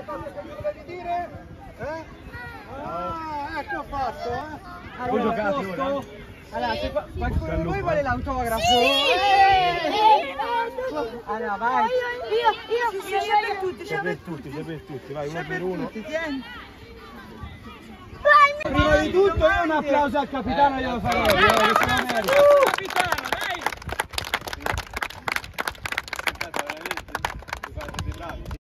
le cose che mi dovevi dire? Eh? Ah, ecco fatto, eh? Allora, giocate posto? ora? Allora, se qua- qualcuno di voi vuole l'autografo? Sì! Allora, vai. Io, io, io, io per tutti, C'è per tutti, c'è per tutti, vai, uno per uno. Tutti, tieni. Prima di tutto io un applauso al capitano glielo farò.